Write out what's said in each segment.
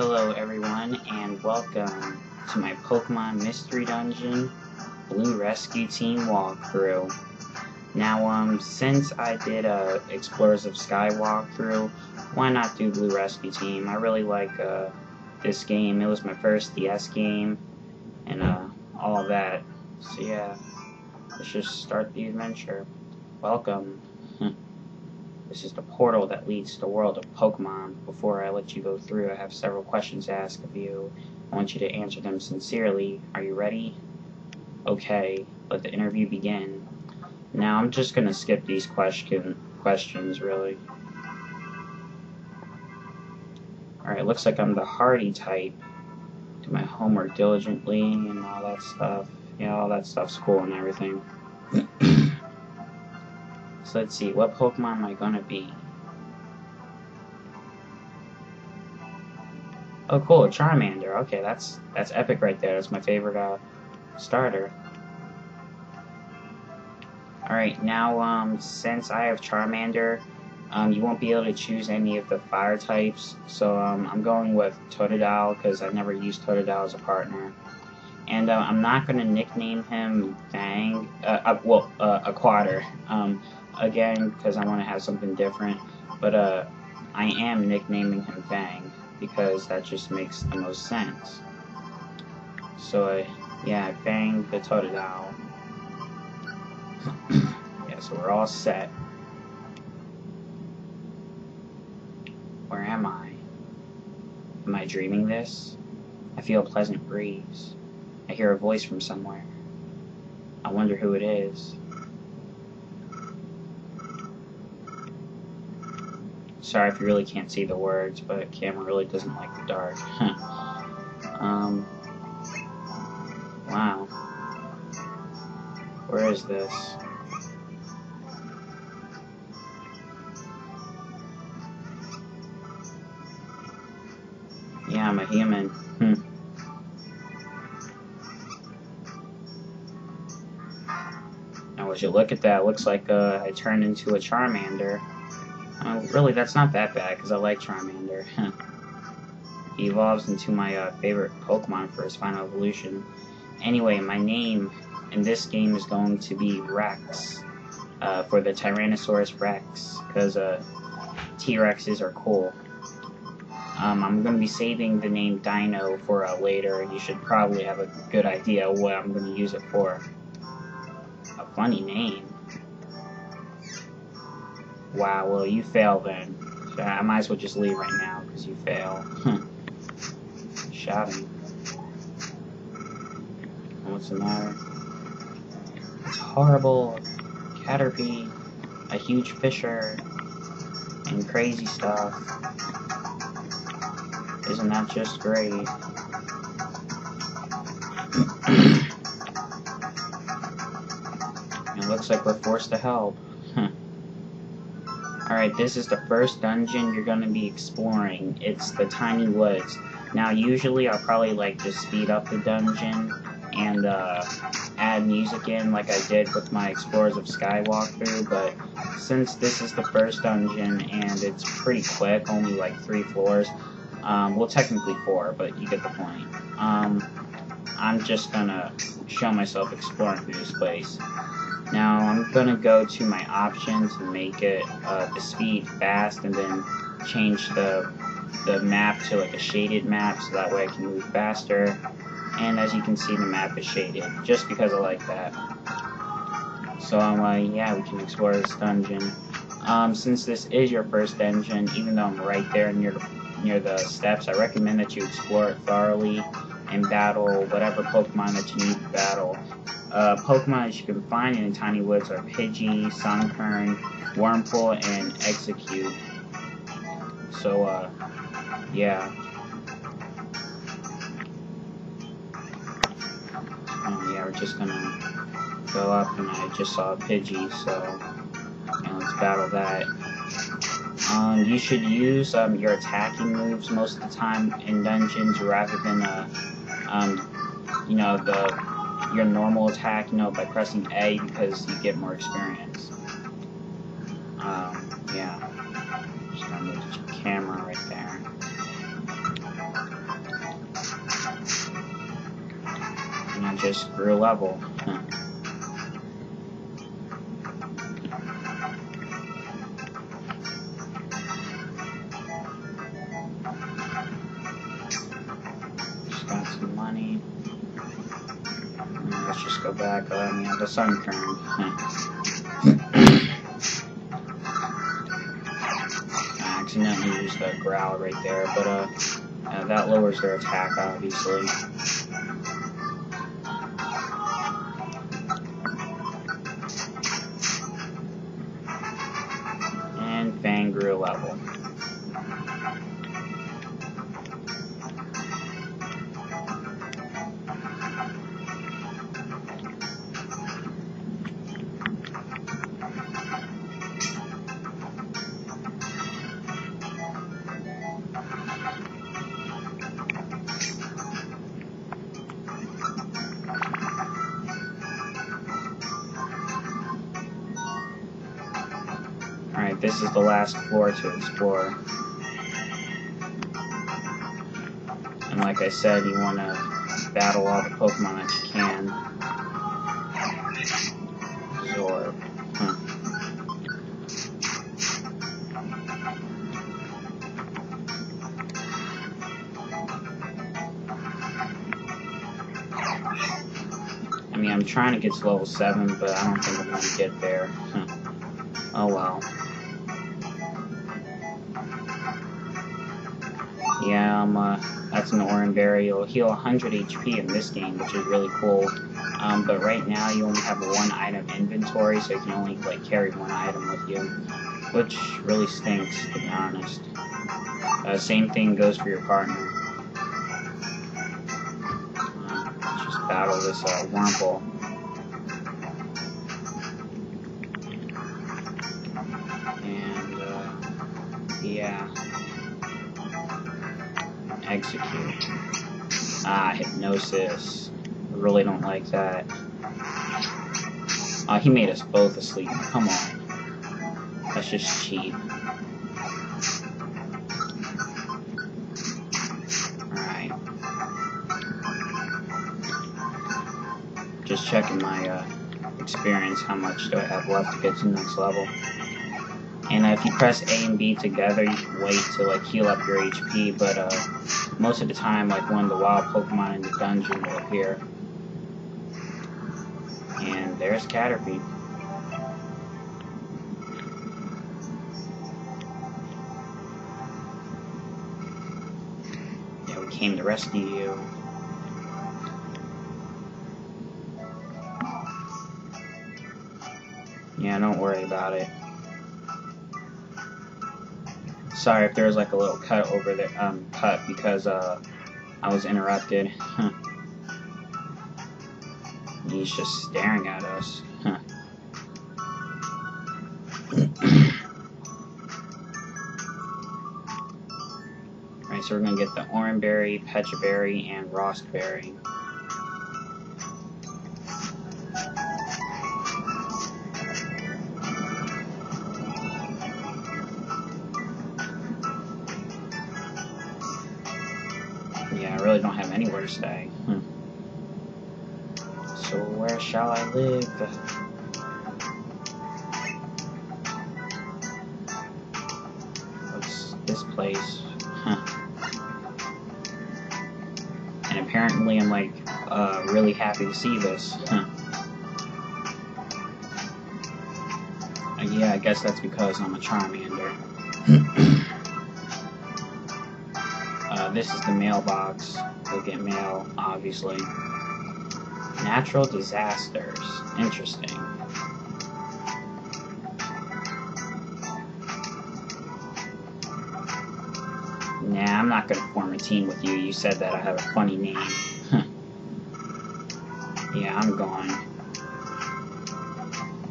Hello everyone and welcome to my Pokemon Mystery Dungeon Blue Rescue Team walkthrough. Now um since I did a Explorers of Sky walkthrough, why not do Blue Rescue Team? I really like uh, this game. It was my first DS game and uh, all that. So yeah, let's just start the adventure. Welcome. This is the portal that leads to the world of Pokemon. Before I let you go through, I have several questions to ask of you. I want you to answer them sincerely. Are you ready? Okay, let the interview begin. Now, I'm just going to skip these question questions, really. Alright, looks like I'm the hardy type. Do my homework diligently and all that stuff. Yeah, all that stuff's cool and everything. So let's see, what Pokemon am I gonna be? Oh cool, Charmander. Okay, that's that's epic right there. That's my favorite uh, starter. Alright, now um, since I have Charmander, um, you won't be able to choose any of the fire types. So um, I'm going with Totodile because I've never used Totodile as a partner. And uh, I'm not going to nickname him Fang, uh, uh, well, uh, a Quarter. Um, again because I want to have something different. But uh, I am nicknaming him Fang because that just makes the most sense. So uh, yeah, Fang the Totodile. yeah, so we're all set. Where am I? Am I dreaming this? I feel a pleasant breeze. I hear a voice from somewhere. I wonder who it is. Sorry if you really can't see the words, but camera really doesn't like the dark. um, wow. Where is this? Yeah, I'm a human. Hmm. Now, as you look at that, looks like uh, I turned into a Charmander. Uh, really, that's not that bad, because I like Charmander. he evolves into my uh, favorite Pokemon for his final evolution. Anyway, my name in this game is going to be Rex, uh, for the Tyrannosaurus Rex, because uh, T-Rexes are cool. Um, I'm going to be saving the name Dino for uh, later, and you should probably have a good idea what I'm going to use it for. A funny name. Wow, well, you fail then. So I might as well just leave right now, because you fail. Hmm. Shouting. What's the matter? It's horrible. Caterpie, a huge fissure, and crazy stuff. Isn't that just great? it looks like we're forced to help. Alright, this is the first dungeon you're going to be exploring. It's the Tiny Woods. Now, usually I'll probably, like, just speed up the dungeon and, uh, add music in like I did with my Explorers of Sky walkthrough, but since this is the first dungeon and it's pretty quick, only like three floors, um, well, technically four, but you get the point. Um, I'm just gonna show myself exploring through this place. Now I'm gonna go to my options and make it uh, the speed fast and then change the the map to like a shaded map so that way I can move faster. And as you can see the map is shaded just because I like that. So I'm like yeah we can explore this dungeon. Um, since this is your first dungeon even though I'm right there near near the steps I recommend that you explore it thoroughly and battle whatever Pokemon that you need to battle uh, Pokemon that you can find in the Tiny Woods are Pidgey, Sunkern, Wurmple, and Exeggcute. So, uh, yeah. Um, yeah, we're just gonna go up, and I just saw a Pidgey, so let's battle that. Um, you should use um, your attacking moves most of the time in dungeons rather than, uh, um, you know, the your normal attack, you know, by pressing A because you get more experience. Um, yeah. Just gonna move this camera right there. And I just grew level. Just got some money. Let's just go back. Um, yeah, the sun turned. I accidentally used the growl right there, but uh, uh, that lowers their attack, obviously. And Fang level. This is the last floor to explore. And like I said, you want to battle all the Pokemon that you can. Zorb. Huh. Hmm. I mean, I'm trying to get to level 7, but I don't think I'm going to get there. Huh. Oh well. Yeah, um, uh, that's an Oran Berry. It'll heal 100 HP in this game, which is really cool. Um, but right now you only have one item inventory, so you can only like carry one item with you, which really stinks, to be honest. Uh, same thing goes for your partner. Uh, let's just battle this uh, Wurmple. Execute. Ah, hypnosis. Really don't like that. Ah, he made us both asleep. Come on. That's just cheap. Alright. Just checking my uh, experience, how much do I have left to get to the next level. And uh, if you press A and B together, you can wait to like heal up your HP, but uh, most of the time, like one of the wild Pokemon in the dungeon will appear. And there's Caterpie. Yeah, we came to rescue you. Yeah, don't worry about it. Sorry if there's like a little cut over there, um, cut because uh, I was interrupted. He's just staring at us. Huh. Alright, so we're gonna get the Oran Berry, Berry, and Rost don't have anywhere to stay. Hmm. So where shall I live? What's this place? Huh. And apparently I'm like uh, really happy to see this. Huh. Uh, yeah, I guess that's because I'm a Charmander. Uh, this is the mailbox. Get mail, obviously. Natural disasters. Interesting. Nah, I'm not gonna form a team with you. You said that I have a funny name. yeah, I'm gone.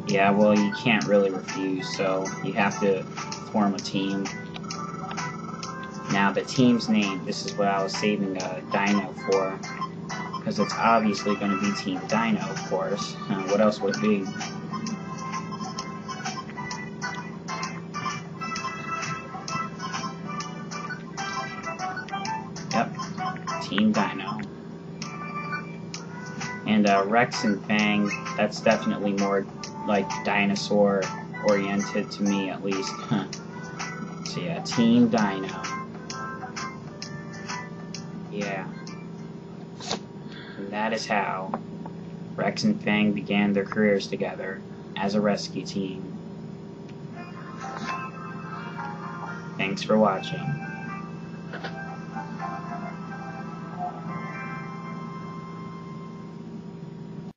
Yeah, well, you can't really refuse, so you have to form a team. Now, the team's name, this is what I was saving uh, Dino for. Because it's obviously going to be Team Dino, of course. Uh, what else would it be? Yep, Team Dino. And uh, Rex and Fang, that's definitely more like dinosaur oriented to me at least. so yeah, Team Dino. Yeah. And that is how Rex and Fang began their careers together as a rescue team. Thanks for watching.